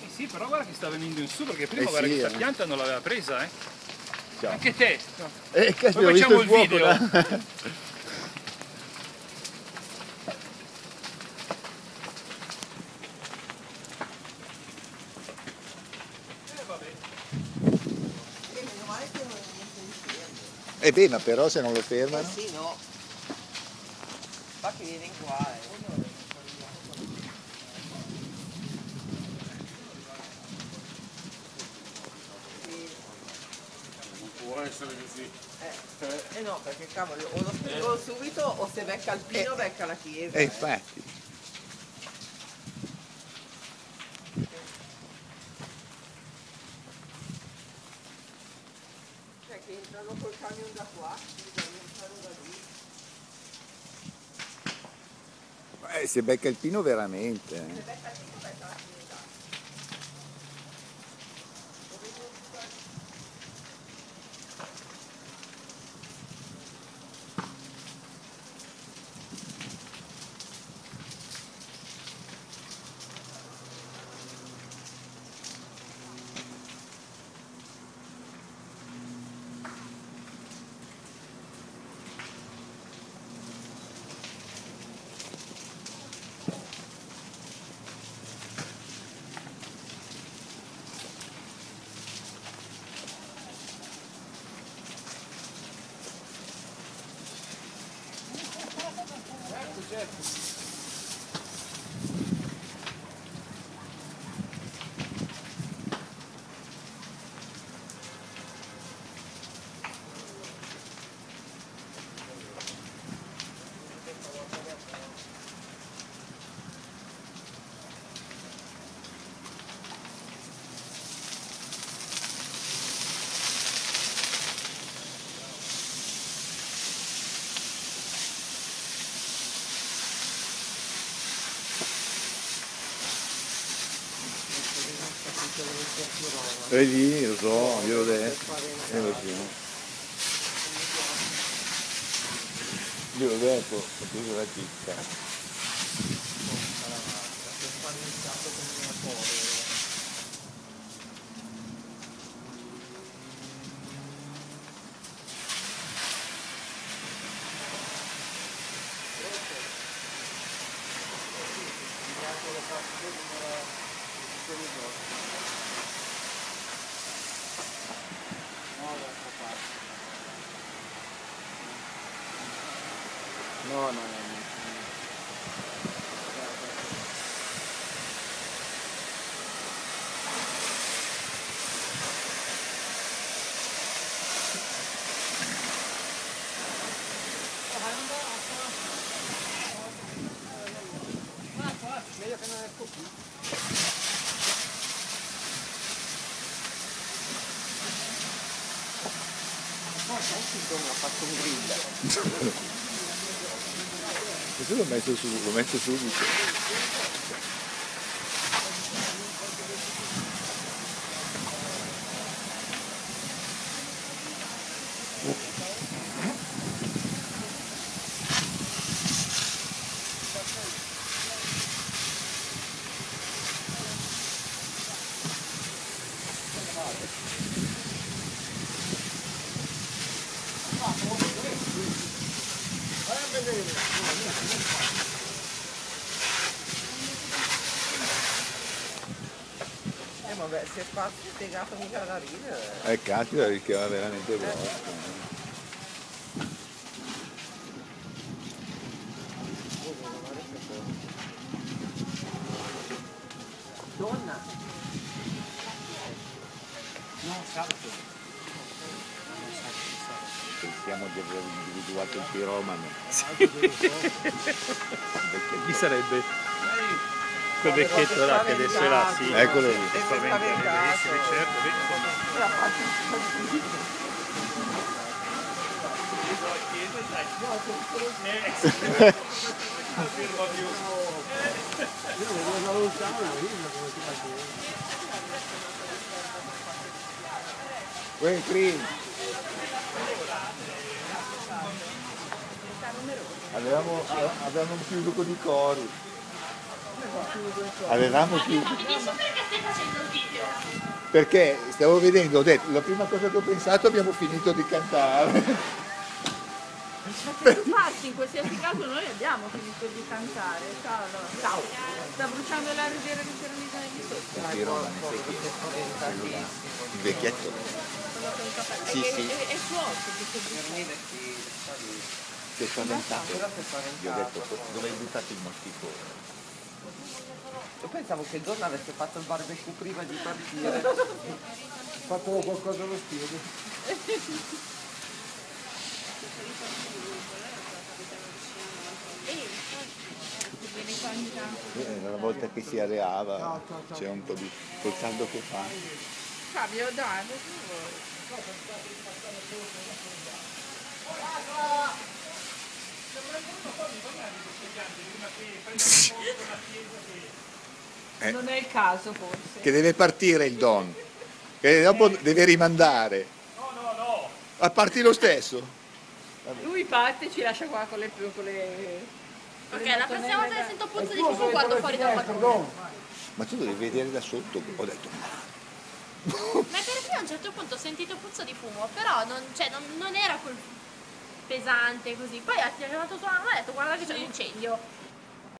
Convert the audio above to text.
Eh sì, però guarda che sta venendo in su, perché prima Eh guarda sì, che questa eh. pianta non l'aveva presa, eh. Ciao. Anche te. Eh, caspita, Poi facciamo il il fuoco video. E che fermo. Eh beh, ma però se non lo Eh fermano... sì, no. Fa che viene qua, eh. Essere così. Eh no, perché cavolo, o lo scrivo subito o se becca il pino becca la chiesa. Eh, infatti. Cioè che entrano col camion da qua, bisogna entrare da lì. Eh, se becca il pino veramente. Se eh. becca il pino becca la chiesa. 何? Vedi, lo so, l'ho detto. Eh, lo l'ho detto, ho preso la chicca. No, no, no. no. ha fatto un grill. 不是我们是叔，我们是叔叔。Thank you. Eh vabbè, se spazio piegato mica da ridere. Eh, caspita, rischiava veramente grosso. Donna, No, sabato. Pensiamo di aver individuato il piromano. Chi sarebbe? Quel vecchietto là che adesso è là, sì. Eccolo lì. E si è Spaventa, spaventato. sì, certo, vedi, insomma. L'ha fatto così. Quel cream. Avevamo, avevamo chiuso con i cori. Avevamo dici perché stai facendo il video? Perché stavo vedendo, ho detto, la prima cosa che ho pensato abbiamo finito di cantare. Ma che farci in qualsiasi caso noi abbiamo finito di cantare. Ciao, allora. Ciao. Sta bruciando la riviera di Ceramita di sotto. Di Roma, ne? Il vecchietto. Sì, è, sì. È, è suo Si è spaventato. Gli ho detto, dove hai buttato il moschitone? Io pensavo che il giorno avesse fatto il barbecue prima di partire. Fatto qualcosa allo spiego. Eh, Una volta che si areava, c'è un po' di... col caldo che fa. Fabio, dai, Eh. Non è il caso forse. Che deve partire il Don. Che dopo deve rimandare. No, no, no. A parti lo stesso. Lui parte e ci lascia qua con le con le. Ok, la prossima volta che sento puzza di fumo guardo fuori dal balcone. Ma tu devi vedere da sotto. Ho detto, Ma perché a un certo punto ho sentito puzza di fumo, però non, cioè, non, non era quel pesante così. Poi ha tirato sulla mano e ha detto guarda che c'è un incendio.